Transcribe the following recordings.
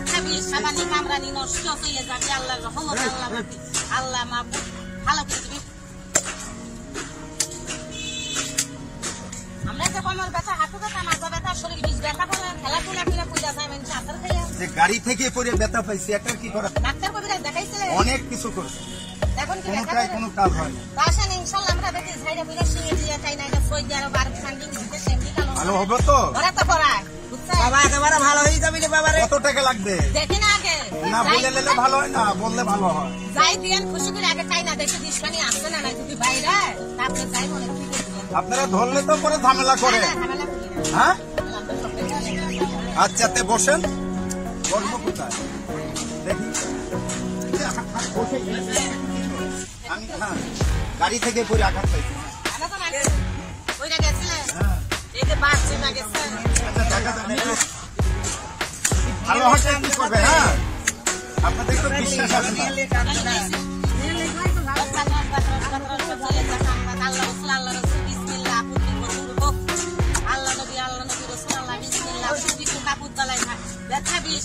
ব্যথা বিষ কামরানি নষ্ট হয়ে যাবে আল্লাহর রহমত আল্লাহ আল্লাহ মাহবুব ভালো করে দিবি আমরা যে কোমর ব্যথা হাঁটু ব্যথা মাথা ব্যথা শরীর বিষ ব্যথা করে খেলাধুলা করে পূজা যায় মানুষ আসার খাইয়া। যে গাড়ি থেকে পরে ব্যথা পাইছি একটা কি করা? ডাক্তার কবিরাজ দেখাইছে। অনেক কিছু করছে। এখন কি ব্যথা কোনো কাজ হয় না আসেন আমরা দেখি ঝাইরা বুঝে শিঙে দিয়ে চাই না এটা সই দিয়ে আরও বার ফান্ডিং দিতে সেন্ডি কালো ভালো হবে তো? ওরা তো পড়ায় বাবা একেবারে ভালো হয়ে যাবি বাবা রে কত টাকা লাগবে? দেখি না আগে। না বলে নিলে ভালো হয় না বললে ভালো হয়। যাই দিয়েন খুশি করে আগে চাই না দেখে দিস পানি আসছে না না যদি বাইরে তারপরে যাই মনে আপনারা ধরলে তো পরে ঝামেলা করে। হ্যাঁ আল্লাহ তো সব কিছু জানে। আচ্ছা তে বসেন। বসবো কোথায়? দেখি। আমি হ্যাঁ গাড়ি থেকে পরে আঘাত পাইছি। ওইটা গেছিলেন? হ্যাঁ। ভালো হচ্ছে কি করবে হ্যাঁ? আপনাদের তো বিশ্বাস আছে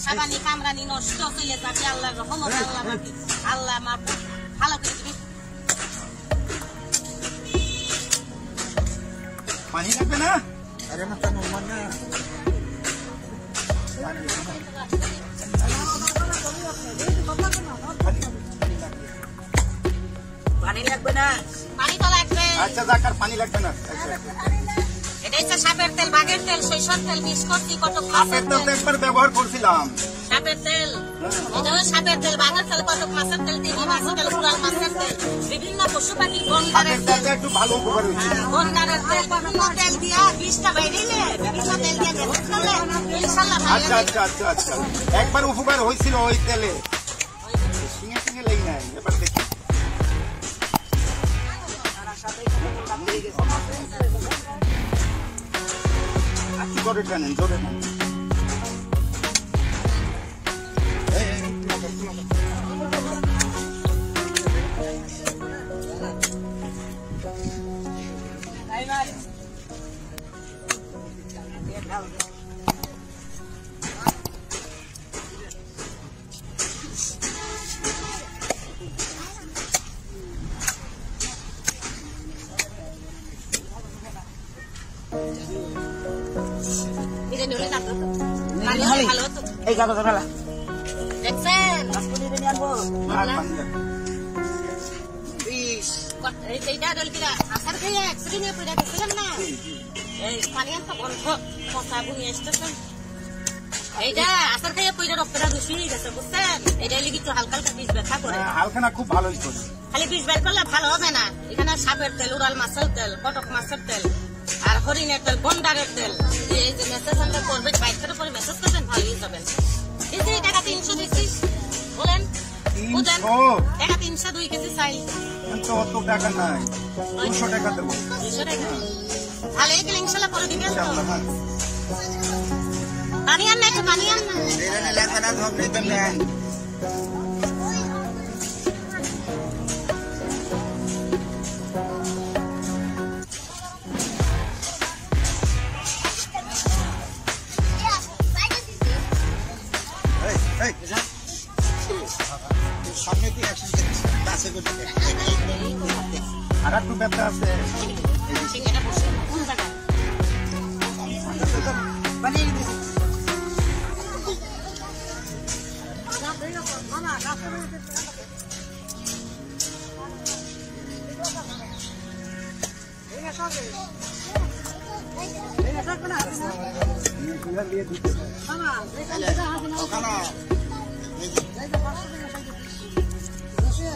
সাবানি, কামরানি নষ্ট হইলে যাবে আল্লাহর রহমত, আল্লাহ আল্লাহ মাহবুব, ভালো করে দিবি। পানি লাগবে না? তো নরমাল না পানি লাগবে না পানি তো লাগবে। আচ্ছা যাক আর পানি লাগবে না। এটা হচ্ছে সাপের তেল, বাঘের তেল, সরিষার তেল, করছি, কটক আপের মাছের তেল। একবার ব্যবহার করছিলাম সাপের তেল। এটা হলো সাপের তেল বাঘের তেল কটক মাছের তেল মাছের তেল কুড়াল মাছের তেল বিভিন্ন পশু পাখি গন্ডারের তেল গন্ডারের তেল বিভিন্ন তেল দিয়া বিষটা বাইরিলে বিভিন্ন তেল দিয়ে মেহনত করলে ইনশাল্লাহ আচ্ছা আচ্ছা আচ্ছা আচ্ছা। একবার উপকার হয়েছিল ওই তেলে। সিঙে সিঙে লেগে নাই এবার দেখি। জোরে টানেন জোরে টানেন এই, তোমাকে, তোমাকে। এটা নিলে না তো। ভালো হলে ভালো এই? এই হালকা হালকা বিষ ব্যথা করে। খুব ভালোই খালি বিষ বের করলে ভালো হবে না এখানে সাপের তেল উড়াল মাছের তেল কটক মাছের তেল আর হরিণের তেল বন্ডারের তেল এই যে মেসেজ আমরা করবে বাইক করে পরে মেসেজ করবেন, ভালোই যাবেন দিদি টাকা তিনশো তিনশো টাকা তিনশো দুই কেজি চাই কিন্তু অত টাকা নাই। দুশো টাকা দেবো। দুশো টাকা। ভালো এগুলো ইনশাল্লাহ করে দিবেন তো? ইনশাআল্লাহ, হ্যাঁ। পানি আন না একটু পানি আন না। এখানে লাগবে সামনে অ্যাক্সিডেন্ট কাছে আর একটু ব্যথা আছে সিঙ্গাটা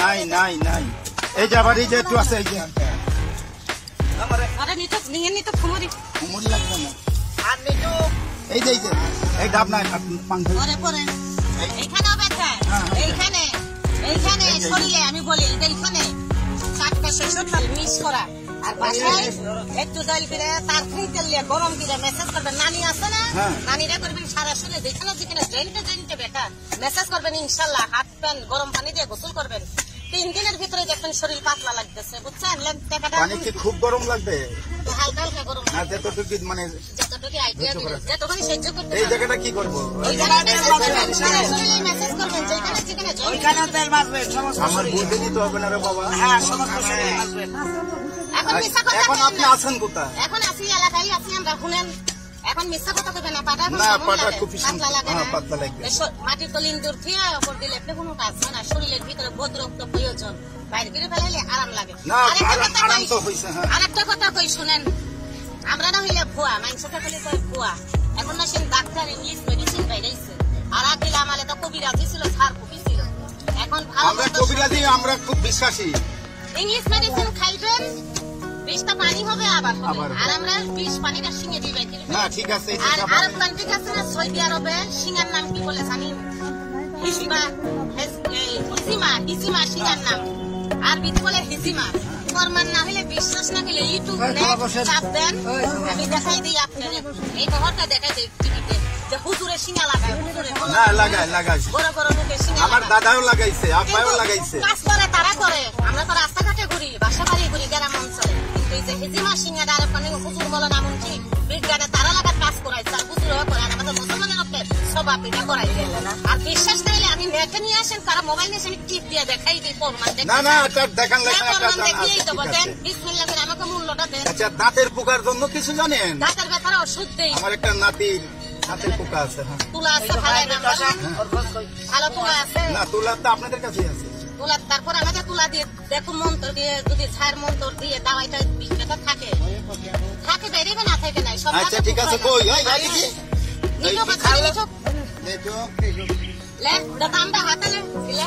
নাই নাই নাই। এই যে আবার এই যে একটু আছে এই যে। আমারে আরে নিতো নিয়ে নিতো খুমরি কুমুর লাগবে না আর নিচু। এই যে এই যে এই ডাব নাই পাংখা পরে পরে। এইখানেও ব্যথা। এইখানে এইখানে শরীরে আমি বলি এইখানে। চারটা শেষের মিস করা। আর বাসায় একটু জল করে তার ফ্রিজের লিয়ে গরম করে মেসেজ করবেন নানি আছে না? হ্যাঁ। নানিরা করবেন সারা শরীরে যেখানে যেখানে জেনতে জেনতে বেটা মেসেজ করবেন ইনশাল্লাহ হাত প্যান গরম পানি দিয়ে গোসল করবেন। তিন দিনের ভিতরে দেখবেন শরীর পাতলা লাগতেছে বুঝছেন? লেন- টাকাটা পানি কি খুব গরম লাগবে? হালকা হালকা গরম না মানে যতটুকু আইডিয়া দিলেন যতক্ষণ সহ্য করতে এই জায়গাটা কি করব? ওইখানে মেসেজ করবেন সারা শরীরে মেসেজ করবেন যেখানে যেখানে ওইখানে তেল মারবেন সমস্ত আমার বুঝতে দিতে হবে না রে বাবা। হ্যাঁ শরীরে মারবেন এখন আপনি। আছেন কোথায়? এখন আছি এলাকায় আছি আমরা শুনেন। এখন মিথ্যা কথা কইবেন না পাটা না, পাটা খুব পাতলা লাগে হ্যাঁ? পাতলা স- মাটির তলিন দূর থেকে ওপর দিলে আপনি কোনো কাজ হয় না শরীরের ভিতরে বোধ রক্ত প্রয়োজন। বাইরে করে ফেলাইলে আরাম লাগে। আরেকটা কথা কই- তো হইছে, হ্যাঁ। আরেকটা কথা কই শুনেন। আমরা না হইলে ভুয়া মানুষটা খালি কই ভুয়া। এখন না সে ডাক্তার ইংলিশ মেডিসিন বাইরেছে আর আগে আমালে তো কবিরাজি ছিল সার কবি ছিল। এখন আমরা কবিরাজি আমরা খুব বিশ্বাসী। ইংলিশ মেডিসিন খাইবেন বিষটা পানি হবে আবার। আর আমরা বিষ পানিটা শিঙে দিবে না ঠিক আছে আর আরব কান্ট্রি আছে না? সৌদি আরবে শিঙার নাম কি বলে জানি শিঙার নাম। বলে? ফরমান না হলে বিশ্বাস না হলে ইউটিউব চাপ দেন। আমি দেখাই দিই আপনার এই মোহরটা দেখাই দিই টিভিতে যে হুজুরে শিঙা লাগায় হুজুরে না লাগায় লাগায়। বড় বড় লোকে শিঙা আমার দাদাও লাগাইছে আব্বাও লাগাইছে। কাজ করে তারা করে। আমরা তো রাস্তাঘাটে ঘুরি বাসা বাড়ি ঘুরি গ্রাম অঞ্চলে। যে হিজিমা মানে হুজুর বিজ্ঞানে তারা কাজ করাইছে আর হুজুরও করে আর আমাদের মুসলমানের লোকের সবাব এটা করাই না। আর বিশ্বাস না হলে নেটে নিয়ে আসেন তারা মোবাইল নিয়ে আমি টিপ দিয়ে দেখাই দিই প্রমাণ দেখাই না না দেখান হ্যাঁ, লেখা প্রমাণ দেন আছে। বিসমিল্লাহ করে আমাকে মূল্যটা দেন। আচ্ছা দাঁতের পোকার জন্য কিছু জানেন? দাঁতের ব্যথার ওষুধ দেই। আমার একটা নাতির দাঁতের পোকা আছে হ্যাঁ। তুলা আছে ভালো নাম্বার ভালো তুলা আছে। না তুলা তো আপনাদের কাছেই আছে। তুলা তারপর আমাদের তুলা দিয়ে দেখুন মন্ত্র দিয়ে যদি ছায়ের মন্ত্র দিয়ে দাওয়াইটা বিক্রেতা থাকে। থাকে বেরিয়ে না থাকে নাই সব আচ্ছা ঠিক আছে কই? কি এই কথা দেখো লে দামটা হাতে লে দিলে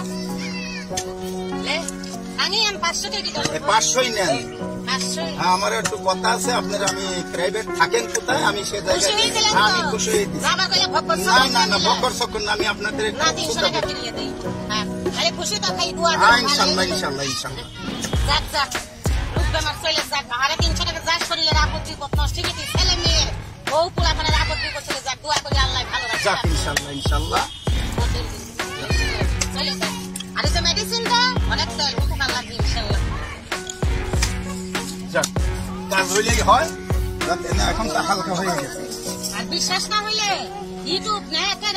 লে আমি পাঁচশো টাকা দিলাম এই পাঁচশোই নেন। হ্যাঁ আমার একটু কথা আছে আপনার আমি প্রাইভেট থাকেন কোথায়? আমি সে জায়গায় হ্যাঁ? আমি খুশি হয়ে দিচ্ছি না না না। বকর সকর না আমি আপনাদের একটু আরে খুশি তো খাই দুয়া দেন, ইনশাল্লাহ ভালো ইনশাল্লাহ ইনশাল্লাহ। যাক যাক রূপ বেমার চলে যাক আরে তিনশো টাকা যাক শরীরের আপত্তি কত কি ছেলে মেয়ে। বউ পোলাপানের আপত্তি করছিল যাক দোয়া করি আল্লাহ ভালো রাখে। যাক ইনশাল্লাহ ইনশাল্লাহ। চলে যাক। আর যে মেডিসিনটা অনেকটা উপকার লাগবে ইনশাল্লাহ। যাক কাজ হইলেই হয় না এখন তো হালকা হয়ে গেছে আর বিশ্বাস না হইলে ইউটিউব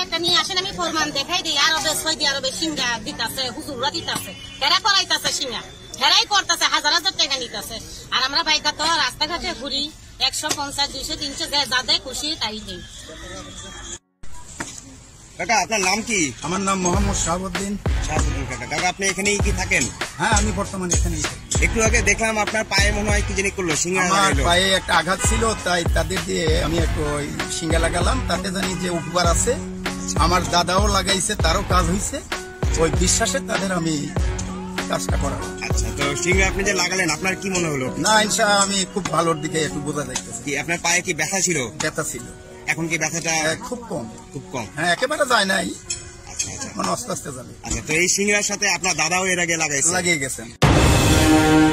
একটা নিয়ে আসেন আমি প্রমাণ দেখাই দিই। সৌদি আরবে সিঙ্গা দিতাছে হুজুরা দিতাছে। হেরা করাইতাছে সিঙ্গা। হেরাই করতেছে হাজার হাজার টাকা নিতেছে। আর আমরা বাইকা তো রাস্তাঘাটে ঘুরি একশো পঞ্চাশ দুইশো তিনশো যে যা দেয় খুশি তাই দিই। কাকা আপনার নাম কি? আমার নাম মোহাম্মদ শাহাবুদ্দিন। শাহাবুদ্দিন কাকা। কাকা আপনি এখানেই কি থাকেন? হ্যাঁ আমি বর্তমানে এখানেই থাকি। একটু আগে দেখলাম আপনার পায়ে মনে হয় কি জানি করল সিঙ্গা আমার পায়ে একটা আঘাত ছিল তাই তাদের দিয়ে আমি একটু সিঙ্গা লাগালাম। তাতে জানি যে উপকার আছে। আমার দাদাও লাগাইছে তারও কাজ হয়েছে ওই বিশ্বাসে তাদের আমি কাজটা করা আচ্ছা তো সিঙ্গা আপনি যে লাগালেন আপনার কি মনে হলো? না ইনশা আমি খুব ভালোর দিকে একটু বোঝা যাইতেছে। কি আপনার পায়ে কি ব্যথা ছিল? ব্যথা ছিল। এখন কি ব্যথাটা হ্যাঁ, খুব কম। খুব কম? হ্যাঁ একেবারে যায় নাই। আচ্ছা আচ্ছা। মানে আস্তে আস্তে যাবে। আচ্ছা তো এই সিঙ্গার সাথে আপনার দাদাও এর আগে লাগাইছে? লাগিয়ে গেছেন। Thank you.